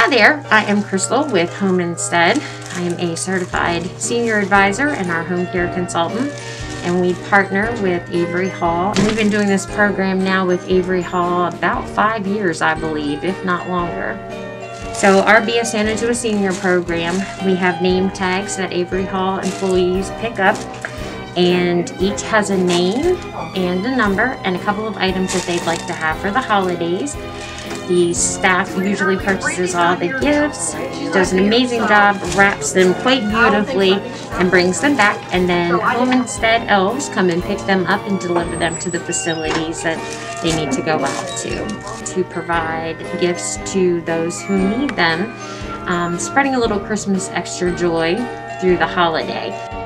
Hi there, I am Crystal with Home Instead. I am a certified senior advisor and our home care consultant, and we partner with Avery Hall. We've been doing this program now with Avery Hall about five years, I believe, if not longer. So our Be a Santa to a Senior program, we have name tags that Avery Hall employees pick up and each has a name and a number and a couple of items that they'd like to have for the holidays. The staff usually purchases all the gifts, does an amazing job, wraps them quite beautifully, and brings them back. And then Home Instead elves come and pick them up and deliver them to the facilities that they need to go out to to provide gifts to those who need them, um, spreading a little Christmas extra joy through the holiday.